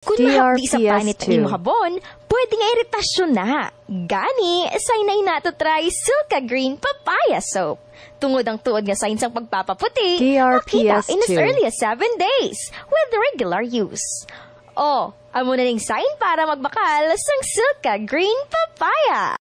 Kung mahapdi sa panit ang imong habon, pwede nga iritasyon na. Gani, say na nato try Silka Green Papaya Soap. Tungod ang tuod nga signs ang pagpapaputi, makita in as early as 7 days with regular use. Oh, amo na ning sign para magbakal sang Silka Green Papaya.